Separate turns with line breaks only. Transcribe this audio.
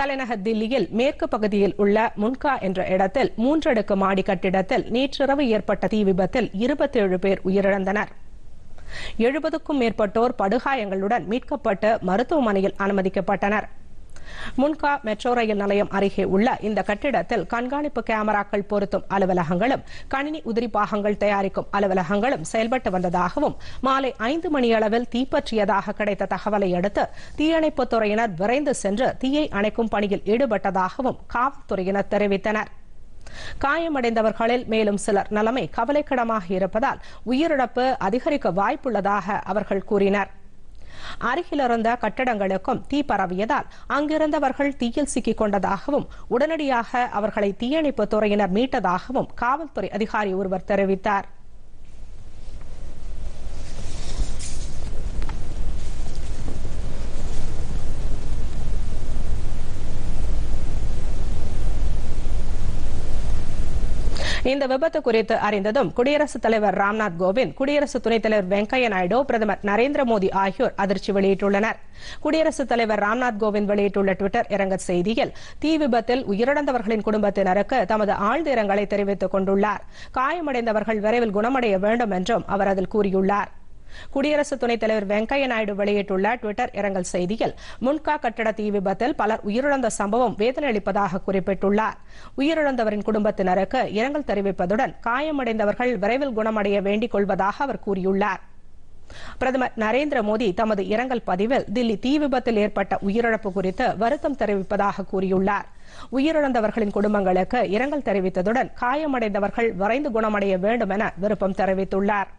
தலைநகர் தில்லியில் மேற்கு பகுதியில் உள்ள முன்கா என்ற இடத்தில் மூன்றடுக்கு மாடி கட்டிடத்தில் நேற்றிரவு ஏற்பட்ட தீ விபத்தில் இருபத்தேழு பேர் உயிரிழந்தனர் எழுபதுக்கும் மேற்பட்டோர் படுகாயங்களுடன் மீட்கப்பட்டு மருத்துவமனையில் அனுமதிக்கப்பட்டனர் முன்கா மெட்ரோ ரயில் நிலையம் அருகே உள்ள இந்த கட்டிடத்தில் கண்காணிப்பு கேமராக்கள் பொருத்தும் அலுவலகங்களும் கணினி உதிரி பாகங்கள் தயாரிக்கும் அலுவலகங்களும் செயல்பட்டு வந்ததாகவும் மாலை ஐந்து மணியளவில் தீப்பற்றியதாக கிடைத்த தகவலை அடுத்து தீயணைப்புத் துறையினர் விரைந்து சென்று தீயை அணைக்கும் பணியில் ஈடுபட்டதாகவும் காவல்துறையினர் தெரிவித்தனர் காயமடைந்தவர்களில் மேலும் சிலர் நிலைமை கவலைக்கிடமாக இருப்பதால் உயிரிழப்பு அதிகரிக்க வாய்ப்புள்ளதாக அவர்கள் கூறினர் அருகிலிருந்த கட்டடங்களுக்கும் தீ பரவியதால் அங்கிருந்தவர்கள் தீயில் சிக்கிக் கொண்டதாகவும் உடனடியாக அவர்களை தீயணைப்பு துறையினர் மீட்டதாகவும் காவல்துறை அதிகாரி ஒருவர் தெரிவித்தார் இந்த விபத்து குறித்து அறிந்ததும் குடியரசுத் தலைவர் ராம்நாத் கோவிந்த் குடியரசு துணைத் தலைவர் வெங்கையா நாயுடு பிரதமர் நரேந்திர மோடி ஆகியோர் அதிர்ச்சி வெளியிட்டுள்ளனர் குடியரசுத் தலைவர் ராம்நாத் கோவிந்த் வெளியிட்டுள்ள டுவிட்டர் இரங்கல் செய்தியில் தீ விபத்தில் உயிரிழந்தவர்களின் குடும்பத்தினருக்கு தமது ஆழ்ந்த இரங்கலை தெரிவித்துக் கொண்டுள்ளார் காயமடைந்தவர்கள் விரைவில் குணமடைய வேண்டும் என்றும் அவர் அதில் கூறியுள்ளார் குடியரசு துணைத் தலைவர் வெங்கையா நாயுடு வெளியிட்டுள்ள டுவிட்டர் இரங்கல் செய்தியில் முன்கா கட்டட தீ விபத்தில் பலர் உயிரிழந்த சம்பவம் வேதனை அளிப்பதாக குறிப்பிட்டுள்ளார் உயிரிழந்தவரின் குடும்பத்தினருக்கு இரங்கல் தெரிவிப்பதுடன் காயமடைந்தவர்கள் விரைவில் குணமடைய வேண்டிக் கொள்வதாக அவர் கூறியுள்ளார் பிரதமர் நரேந்திர மோடி தமது இரங்கல் பதிவில் தில்லி தீ விபத்தில் ஏற்பட்ட உயிரிழப்பு குறித்து வருத்தம் தெரிவிப்பதாக கூறியுள்ளார் உயிரிழந்தவர்களின் குடும்பங்களுக்கு இரங்கல் தெரிவித்ததுடன் காயமடைந்தவர்கள் விரைந்து குணமடைய வேண்டும் என விருப்பம் தெரிவித்துள்ளாா்